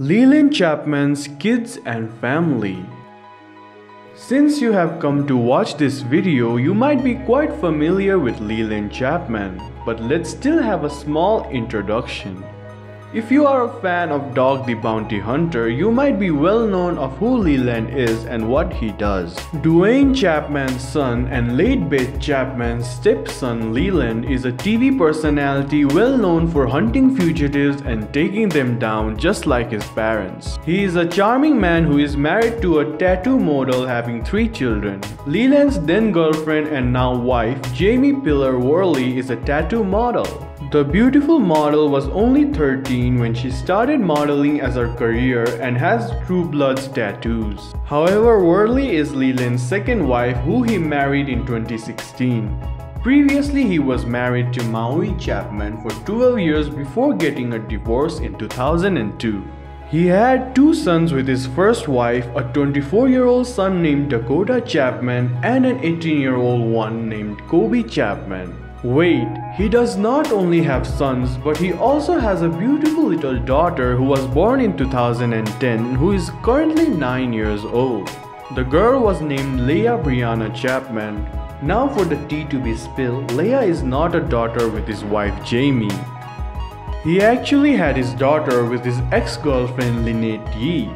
Leland Chapman's Kids and Family Since you have come to watch this video, you might be quite familiar with Leland Chapman, but let's still have a small introduction. If you are a fan of Dog the Bounty Hunter, you might be well known of who Leland is and what he does. Duane Chapman's son and late Beth Chapman's stepson Leland is a TV personality well known for hunting fugitives and taking them down just like his parents. He is a charming man who is married to a tattoo model having three children. Leland's then girlfriend and now wife, Jamie Pilar Worley is a tattoo model. The beautiful model was only 13 when she started modeling as her career and has True Blood's tattoos. However, Worley is Leland's second wife who he married in 2016. Previously, he was married to Maui Chapman for 12 years before getting a divorce in 2002. He had two sons with his first wife, a 24-year-old son named Dakota Chapman and an 18-year-old one named Kobe Chapman. Wait, he does not only have sons, but he also has a beautiful little daughter who was born in 2010 who is currently 9 years old. The girl was named Leia Brianna Chapman. Now for the tea to be spilled, Leia is not a daughter with his wife Jamie. He actually had his daughter with his ex-girlfriend Lynette Yee.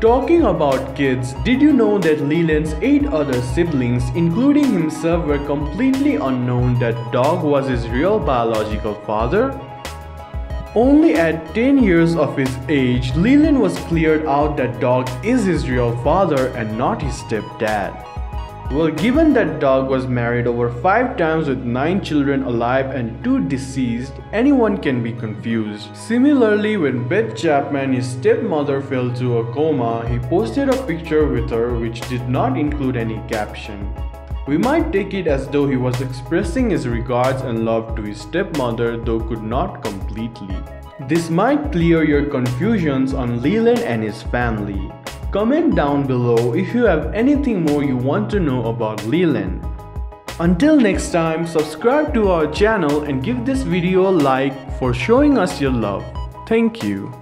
Talking about kids, did you know that Leland's 8 other siblings, including himself, were completely unknown that Dog was his real biological father? Only at 10 years of his age, Leland was cleared out that Dog is his real father and not his stepdad. Well, given that Dog was married over 5 times with 9 children alive and 2 deceased, anyone can be confused. Similarly, when Beth Chapman, his stepmother, fell to a coma, he posted a picture with her which did not include any caption. We might take it as though he was expressing his regards and love to his stepmother, though could not completely. This might clear your confusions on Leland and his family. Comment down below if you have anything more you want to know about Leland. Until next time, subscribe to our channel and give this video a like for showing us your love. Thank you.